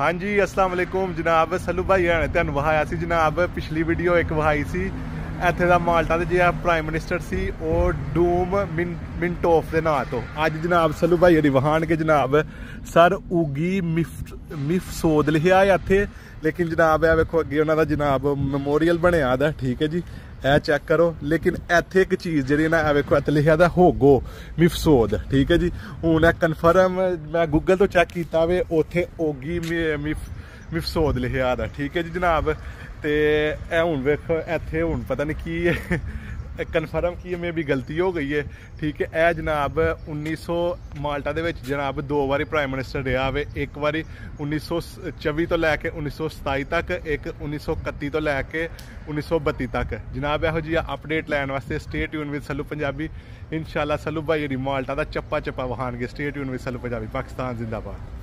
ਹਾਂਜੀ, ਅਸਲਾਮ ਵਾਲੇਕੁਮ ਜਨਾਬ ਸੱਲੂ ਭਾਈ ਨੇ ਤੁਹਾਨੂੰ ਵਹਾਇਆ ਸੀ। ਜਨਾਬ, ਪਿਛਲੀ ਵੀਡੀਓ ਇੱਕ ਵਹਾਈ ਸੀ। ਇੱਥੇ ਦਾ ਮਾਲਟਾ ਦੇ ਜਿਹੜਾ ਪ੍ਰਾਈਮ ਮਿਨਿਸਟਰ ਸੀ, ਉਹ ਡੂਮ ਮਿਨ ਮਿੰਟੋਫ ਦੇ ਨਾਂ ਤੋਂ। ਅੱਜ ਜਨਾਬ ਸੱਲੂ ਭਾਈ ਹਰੀ ਵਹਾਣ ਕੇ ਜਨਾਬ, ਸਰ ਉਗੀ ਮਿਫ, ਮਿਫਸੋਦ ਲਿਖਿਆ ਇੱਥੇ। ਲੇਕਿਨ ਜਨਾਬ ਆ ਵੇਖੋ ਅੱਗੇ ਉਹਨਾਂ ਦਾ ਜਨਾਬ ਮੈਮੋਰੀਅਲ ਬਣਿਆ ਦਾ ਠੀਕ ਹੈ ਜੀ। ਇਹ ਚੈੱਕ ਕਰੋ। ਲੇਕਿਨ ਇੱਥੇ ਇੱਕ ਚੀਜ਼ ਜਿਹੜੀ ਨਾ, ਇਹ ਵੇਖੋ, ਇੱਥੇ ਲਿਖਿਆ ਦਾ ਹੋਗੋ ਮਿਫਸੋਦ, ਠੀਕ ਹੈ ਜੀ? ਹੁਣ ਇਹ ਕਨਫਰਮ ਮੈਂ ਗੂਗਲ ਤੋਂ ਚੈੱਕ ਕੀਤਾ ਵੇ, ਉੱਥੇ ਓਗੀ ਮਿਫ, ਮਿਫਸੋਦ ਲਿਖਿਆ ਦਾ, ਠੀਕ ਹੈ ਜੀ ਜਨਾਬ? ਤੇ ਇਹ ਹੁਣ ਵੇਖੋ, ਇੱਥੇ ਹੁਣ ਪਤਾ ਨਹੀਂ ਕੀ ਹੈ। ਕਨਫਰਮ ਕੀ ਹੈ, ਮੇ ਵੀ ਗਲਤੀ ਹੋ ਗਈ ਹੈ। ਠੀਕ ਹੈ, ਇਹ ਜਨਾਬ 1900 ਮਾਲਟਾ ਦੇ ਵਿੱਚ ਜਨਾਬ ਦੋ ਵਾਰੀ ਪ੍ਰਾਈਮ ਮਿਨਿਸਟਰ ਰਿਹਾ ਵੇ। ਇੱਕ ਵਾਰੀ 1924 ਤੋਂ ਲੈ ਕੇ 1927 ਤੱਕ, ਇੱਕ 1931 ਤੋਂ ਲੈ ਕੇ 1932 ਤੱਕ। ਜਨਾਬ, ਇਹੋ ਜਿਹੀ ਅਪਡੇਟ ਲੈਣ ਵਾਸਤੇ stay tune with Sallu Punjabi, ਇਨਸ਼ਾਅੱਲਾ ਸੱਲੂ ਭਾਈ ਦੀ ਮਾਲਟਾ ਦਾ ਚੱਪਾ ਚੱਪਾ ਵਹਾਨਗੇ stay tune with Sallu Punjabi, Pakistan ਜ਼ਿੰਦਾਬਾਦ।